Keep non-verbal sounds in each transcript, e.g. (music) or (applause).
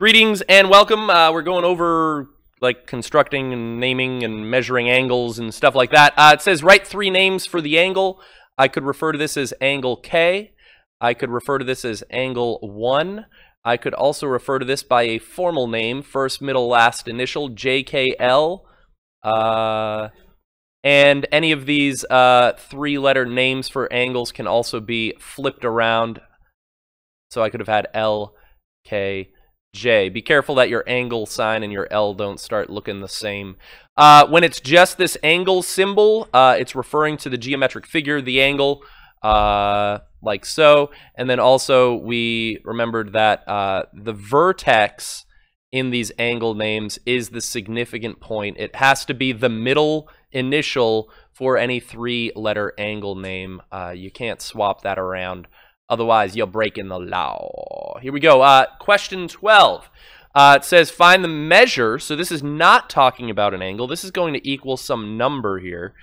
Greetings and welcome. Uh, we're going over like constructing and naming and measuring angles and stuff like that. Uh, it says write three names for the angle. I could refer to this as angle K. I could refer to this as angle 1. I could also refer to this by a formal name, first, middle, last initial, JKL. Uh, and any of these uh, three-letter names for angles can also be flipped around. So I could have had L, K, J. Be careful that your angle sign and your L don't start looking the same. Uh, when it's just this angle symbol, uh, it's referring to the geometric figure, the angle, uh, like so. And then also we remembered that uh, the vertex in these angle names is the significant point. It has to be the middle initial for any three-letter angle name. Uh, you can't swap that around. Otherwise, you're breaking the law. Here we go. Uh, question 12. Uh, it says find the measure. So this is not talking about an angle. This is going to equal some number here.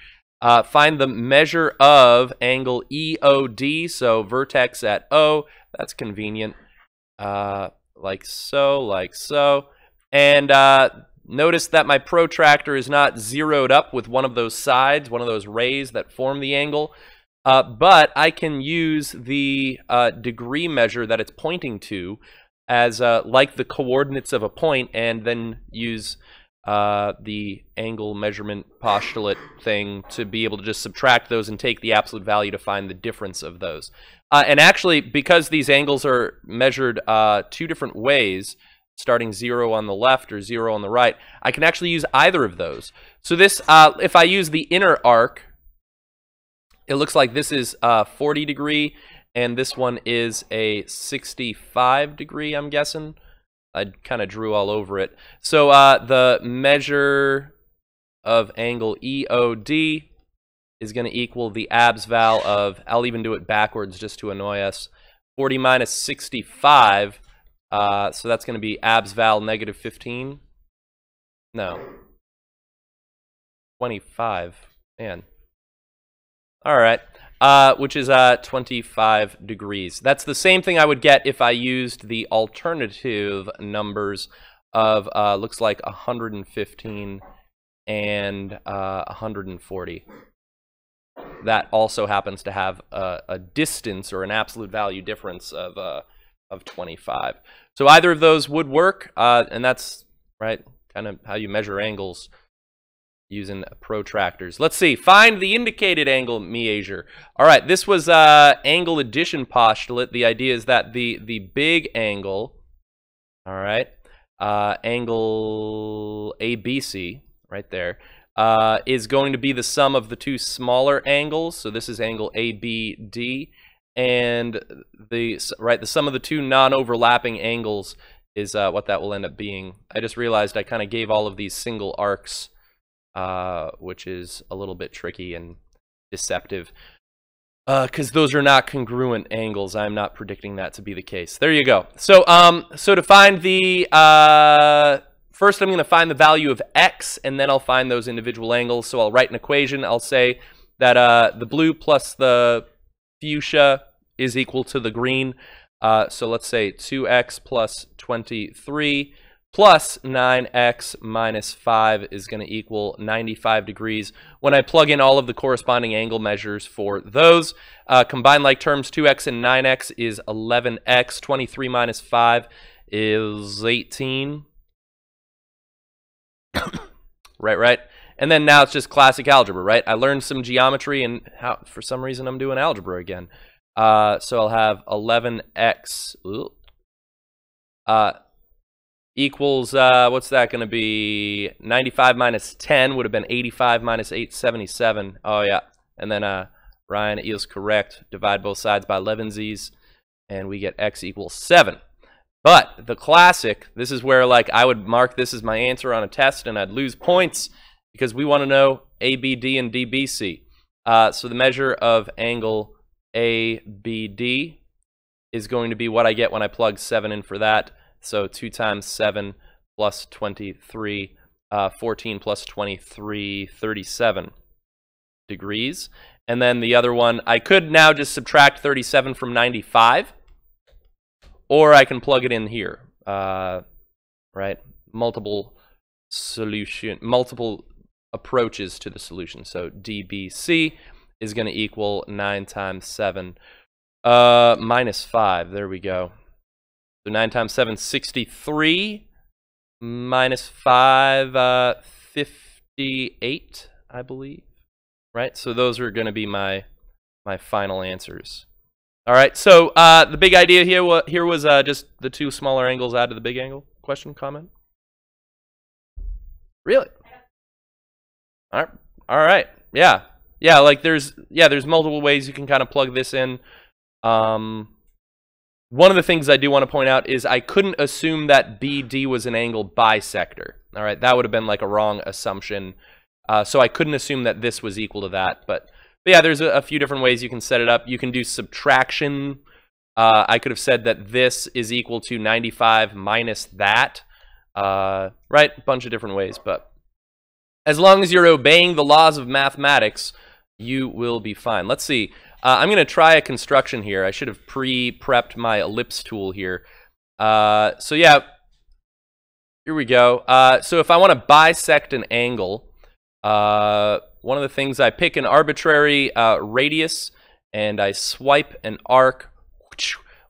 Uh, find the measure of angle EOD. So vertex at O. That's convenient. Uh, like so, like so. And uh, notice that my protractor is not zeroed up with one of those sides, one of those rays that form the angle. Uh, but I can use the uh, degree measure that it's pointing to as uh, like the coordinates of a point and then use uh, the angle measurement postulate thing to be able to just subtract those and take the absolute value to find the difference of those. Uh, and actually, because these angles are measured uh, two different ways, starting zero on the left or zero on the right, I can actually use either of those. So this, if I use the inner arc, it looks like this is uh, 40 degree, and this one is a 65 degree, I'm guessing. I kind of drew all over it. So uh, the measure of angle EOD is going to equal the abs val of, I'll even do it backwards just to annoy us, 40 minus 65. Uh, so that's going to be abs val negative 15. No. 25. Man. All right. Uh, which is uh, 25 degrees. That's the same thing I would get if I used the alternative numbers of, uh, looks like 115 and uh, 140. That also happens to have a, a, distance or an absolute value difference of, uh, of 25. So either of those would work, uh, and that's, right, kind of how you measure angles using protractors. Let's see. Find the indicated angle measure. All right, this was uh, angle addition postulate. The idea is that the the big angle, all right, uh, angle ABC, right there, uh, is going to be the sum of the two smaller angles. So this is angle ABD, and the right the sum of the two non-overlapping angles is uh, what that will end up being. I just realized I kind of gave all of these single arcs uh, which is a little bit tricky and deceptive. Because uh, those are not congruent angles. I'm not predicting that to be the case. There you go. So, um, so to find the, uh, first I'm going to find the value of x, and then I'll find those individual angles. So I'll write an equation. I'll say that uh, the blue plus the fuchsia is equal to the green. Uh, so let's say 2x plus 23 plus 9x minus 5 is going to equal 95 degrees. When I plug in all of the corresponding angle measures for those, uh, combined like terms 2x and 9x is 11x. 23 minus 5 is 18. (coughs) right, right. And then now it's just classic algebra, right? I learned some geometry and how, for some reason I'm doing algebra again. Uh, so I'll have 11x. Uh, equals, uh, what's that going to be? 95 minus 10 would have been 85 minus 877. Oh, yeah. And then uh, Ryan is correct. Divide both sides by 11 z's, and we get x equals 7. But the classic, this is where like I would mark this as my answer on a test, and I'd lose points because we want to know ABD and DBC. Uh, so the measure of angle ABD is going to be what I get when I plug 7 in for that. So 2 times 7 plus 23, uh, 14 plus 23, 37 degrees. And then the other one, I could now just subtract 37 from 95, or I can plug it in here. Uh, right? Multiple solution, multiple approaches to the solution. So DBC is going to equal 9 times 7 uh, minus 5. There we go. So 9 times 7, 63. Minus 5, uh, 58, I believe. Right? So those are going to be my my final answers. All right. So uh, the big idea here, here was uh, just the two smaller angles out of the big angle. Question, comment? Really? All right. All right. Yeah. Yeah. Like there's yeah there's multiple ways you can kind of plug this in. Um, one of the things I do want to point out is I couldn't assume that BD was an angle bisector. All right, that would have been like a wrong assumption. Uh, so I couldn't assume that this was equal to that. But, but yeah, there's a, a, few different ways you can set it up. You can do subtraction. Uh, I could have said that this is equal to 95 minus that. Uh, right, a bunch of different ways. But as long as you're obeying the laws of mathematics, you will be fine. Let's see. Uh, I'm going to try a construction here. I should have pre-prepped my ellipse tool here. Uh, so yeah, here we go. Uh, so if I want to bisect an angle, uh, one of the things I pick an arbitrary uh, radius and I swipe an arc,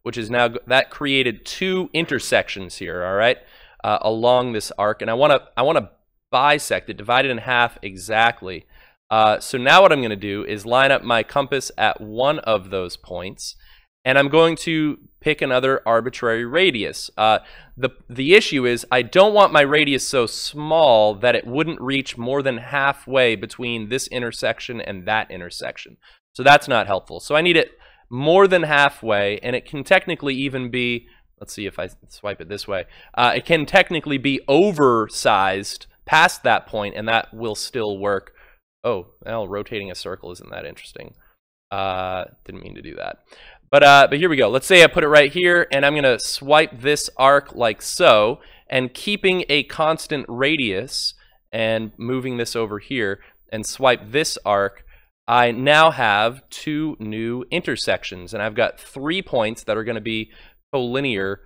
which is now, that created two intersections here, all right, uh, along this arc. And I want to I want to bisect it, divide it in half exactly. Uh, so now what I'm going to do is line up my compass at one of those points, and I'm going to pick another arbitrary radius. Uh, the, the issue is I don't want my radius so small that it wouldn't reach more than halfway between this intersection and that intersection. So that's not helpful. So I need it more than halfway, and it can technically even be, let's see if I swipe it this way, uh, it can technically be oversized past that point, and that will still work Oh, well, rotating a circle isn't that interesting. Uh, didn't mean to do that. But, uh, but here we go. Let's say I put it right here, and I'm going to swipe this arc like so, and keeping a constant radius, and moving this over here, and swipe this arc, I now have two new intersections, and I've got three points that are going to be collinear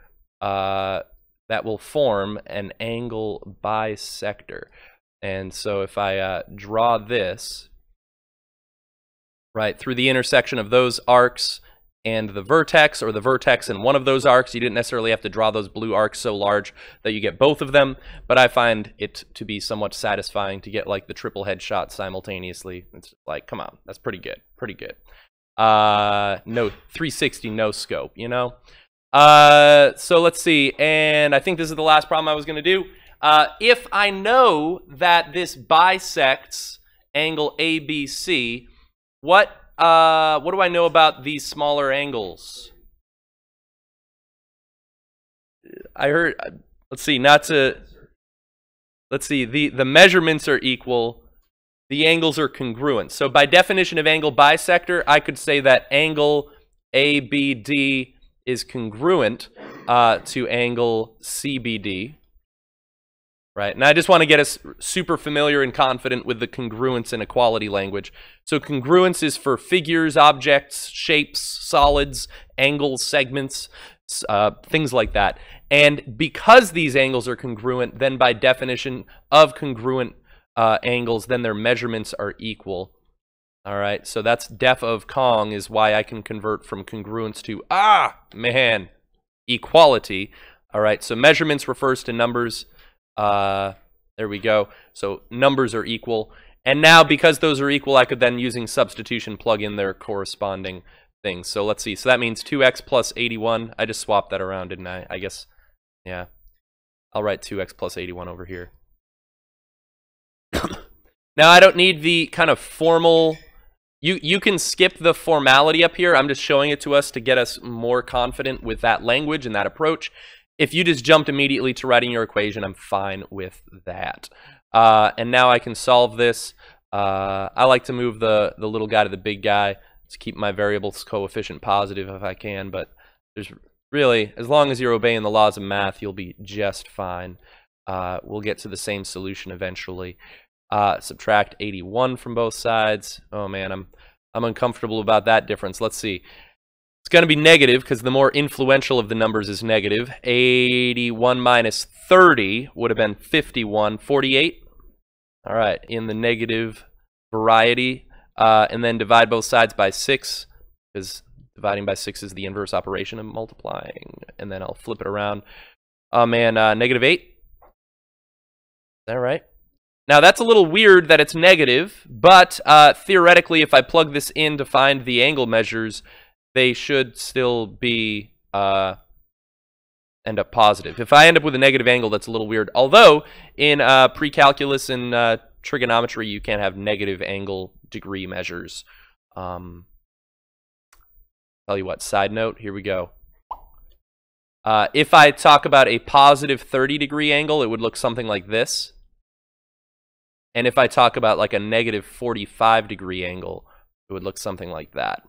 uh, that will form an angle bisector. And so if I uh, draw this, right, through the intersection of those arcs and the vertex, or the vertex in one of those arcs, you didn't necessarily have to draw those blue arcs so large that you get both of them, but I find it to be somewhat satisfying to get like the triple headshot simultaneously. It's like, come on, that's pretty good, pretty good. Uh, no, 360 no scope, you know? Uh, so let's see, and I think this is the last problem I was going to do. Uh, if I know that this bisects angle ABC, what uh, what do I know about these smaller angles? I heard. Uh, let's see. Not to. Let's see. the The measurements are equal. The angles are congruent. So by definition of angle bisector, I could say that angle ABD is congruent uh, to angle CBD right? And I just want to get us super familiar and confident with the congruence and equality language. So congruence is for figures, objects, shapes, solids, angles, segments, uh, things like that. And because these angles are congruent, then by definition of congruent uh, angles, then their measurements are equal. All right, so that's def of cong is why I can convert from congruence to, ah, man, equality. All right, so measurements refers to numbers. Uh, there we go. So numbers are equal. And now because those are equal, I could then using substitution plug in their corresponding things. So let's see. So that means 2x plus 81. I just swapped that around, didn't I? I guess, yeah. I'll write 2x plus 81 over here. (coughs) now I don't need the kind of formal... You, you can skip the formality up here. I'm just showing it to us to get us more confident with that language and that approach if you just jumped immediately to writing your equation, I'm fine with that. Uh, and now I can solve this. Uh, I like to move the, the little guy to the big guy to keep my variables coefficient positive if I can, but there's really, as long as you're obeying the laws of math, you'll be just fine. Uh, we'll get to the same solution eventually. Uh, subtract 81 from both sides. Oh man, I'm I'm uncomfortable about that difference. Let's see. It's going to be negative because the more influential of the numbers is negative. 81 minus 30 would have been 51. 48. All right, in the negative variety. Uh, and then divide both sides by 6 because dividing by 6 is the inverse operation of multiplying. And then I'll flip it around. Oh, man, uh, negative 8. Is that right? Now, that's a little weird that it's negative, but uh, theoretically, if I plug this in to find the angle measures, they should still be uh, end up positive. If I end up with a negative angle, that's a little weird. Although, in uh, pre-calculus and uh, trigonometry, you can't have negative angle degree measures. Um, tell you what, side note, here we go. Uh, if I talk about a positive 30 degree angle, it would look something like this. And if I talk about like a negative 45 degree angle, it would look something like that.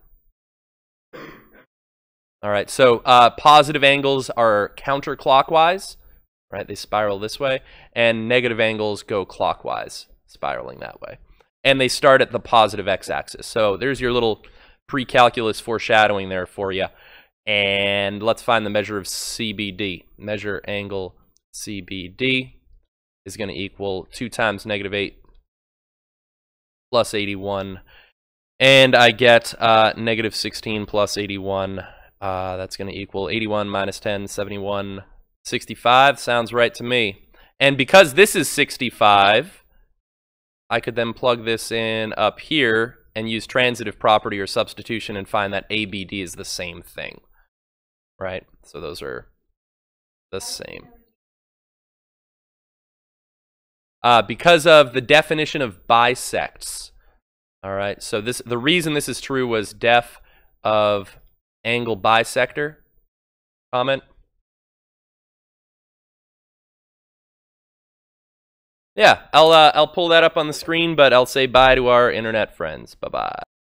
All right, so uh, positive angles are counterclockwise, right? They spiral this way, and negative angles go clockwise, spiraling that way. And they start at the positive x-axis. So there's your little pre-calculus foreshadowing there for you. And let's find the measure of CBD. Measure angle CBD is going to equal 2 times negative 8 plus 81. And I get uh, negative 16 plus 81. Uh, that's going to equal 81 minus 10, 71, 65. Sounds right to me. And because this is 65, I could then plug this in up here and use transitive property or substitution and find that ABD is the same thing. Right? So those are the same uh, because of the definition of bisects. All right, so this the reason this is true was def of angle bisector. Comment. Yeah, I'll uh, I'll pull that up on the screen, but I'll say bye to our internet friends. Bye bye.